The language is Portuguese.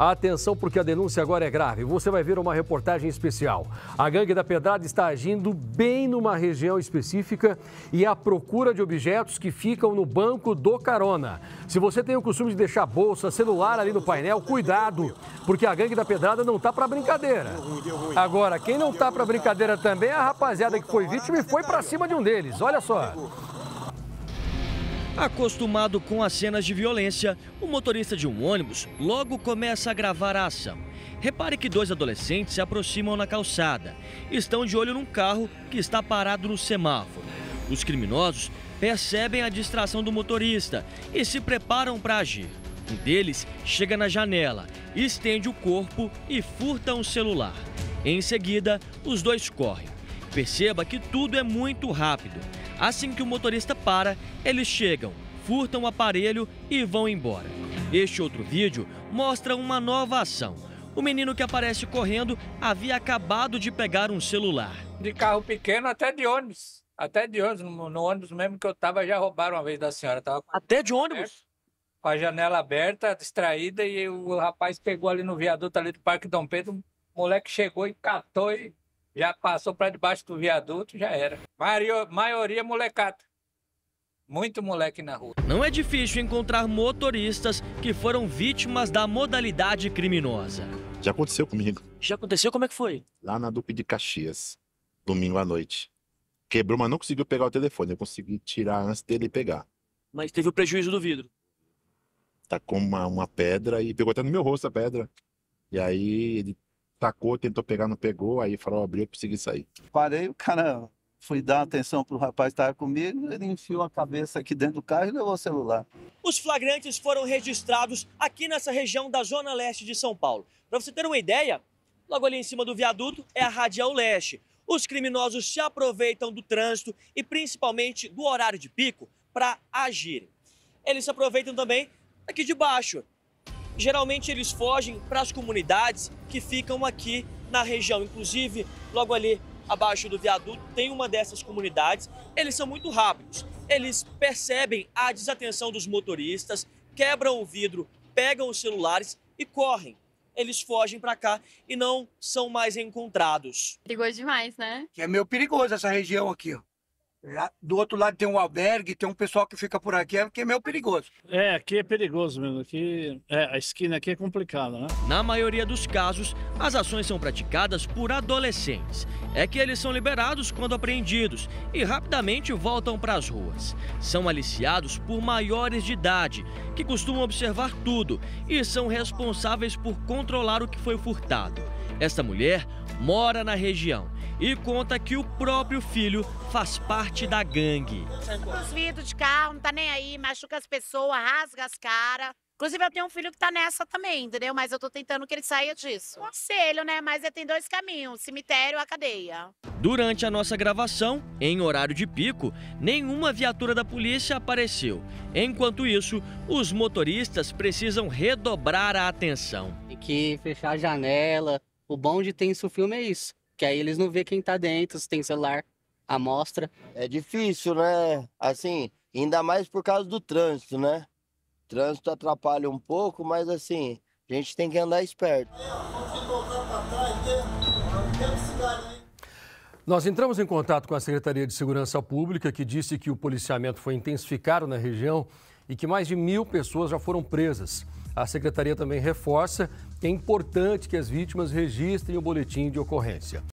Atenção, porque a denúncia agora é grave. Você vai ver uma reportagem especial. A gangue da pedrada está agindo bem numa região específica e à procura de objetos que ficam no banco do carona. Se você tem o costume de deixar bolsa, celular ali no painel, cuidado, porque a gangue da pedrada não tá para brincadeira. Agora, quem não tá para brincadeira também é a rapaziada que foi vítima e foi para cima de um deles. Olha só. Acostumado com as cenas de violência, o motorista de um ônibus logo começa a gravar a ação. Repare que dois adolescentes se aproximam na calçada. Estão de olho num carro que está parado no semáforo. Os criminosos percebem a distração do motorista e se preparam para agir. Um deles chega na janela, estende o corpo e furta um celular. Em seguida, os dois correm. Perceba que tudo é muito rápido. Assim que o motorista para, eles chegam, furtam o aparelho e vão embora. Este outro vídeo mostra uma nova ação. O menino que aparece correndo havia acabado de pegar um celular. De carro pequeno até de ônibus. Até de ônibus. No, no ônibus mesmo que eu tava, já roubaram uma vez da senhora. Tava Até de ônibus? com a janela aberta, distraída, e o rapaz pegou ali no viaduto ali do Parque Dom Pedro. O moleque chegou e catou e já passou para debaixo do viaduto, já era. Maioria, maioria molecada. Muito moleque na rua. Não é difícil encontrar motoristas que foram vítimas da modalidade criminosa. Já aconteceu comigo, Já aconteceu? Como é que foi? lá na Dupe de Caxias, domingo à noite. Quebrou, mas não conseguiu pegar o telefone. Eu consegui tirar antes dele pegar. Mas teve o prejuízo do vidro. Tacou uma, uma pedra e pegou até no meu rosto a pedra. E aí ele tacou, tentou pegar, não pegou. Aí falou, abriu, eu consegui sair. Parei, o cara fui dar atenção pro rapaz que estava comigo, ele enfiou a cabeça aqui dentro do carro e levou o celular. Os flagrantes foram registrados aqui nessa região da zona leste de São Paulo. Para você ter uma ideia, logo ali em cima do viaduto é a Radial Leste. Os criminosos se aproveitam do trânsito e principalmente do horário de pico para agirem. Eles se aproveitam também aqui de baixo. Geralmente eles fogem para as comunidades que ficam aqui na região, inclusive logo ali abaixo do viaduto tem uma dessas comunidades. Eles são muito rápidos. Eles percebem a desatenção dos motoristas, quebram o vidro, pegam os celulares e correm. Eles fogem para cá e não são mais encontrados. Perigoso demais, né? é meio perigoso essa região aqui, ó. Lá do outro lado tem um albergue, tem um pessoal que fica por aqui, é que é meio perigoso. É, aqui é perigoso mesmo. Aqui, é, a esquina aqui é complicada, né? Na maioria dos casos, as ações são praticadas por adolescentes. É que eles são liberados quando apreendidos e rapidamente voltam para as ruas. São aliciados por maiores de idade, que costumam observar tudo e são responsáveis por controlar o que foi furtado. Esta mulher mora na região e conta que o próprio filho faz parte da gangue. os vidros de carro, não tá nem aí, machuca as pessoas, rasga as caras. Inclusive, eu tenho um filho que tá nessa também, entendeu? Mas eu tô tentando que ele saia disso. Conselho, né? Mas ele tem dois caminhos: cemitério ou a cadeia. Durante a nossa gravação, em horário de pico, nenhuma viatura da polícia apareceu. Enquanto isso, os motoristas precisam redobrar a atenção. Tem que fechar a janela. O bom de ter isso filme é isso. Que aí eles não vê quem tá dentro, se tem celular, a mostra. É difícil, né? Assim, ainda mais por causa do trânsito, né? Trânsito atrapalha um pouco, mas assim, a gente tem que andar esperto. Nós entramos em contato com a Secretaria de Segurança Pública, que disse que o policiamento foi intensificado na região e que mais de mil pessoas já foram presas. A secretaria também reforça que é importante que as vítimas registrem o boletim de ocorrência.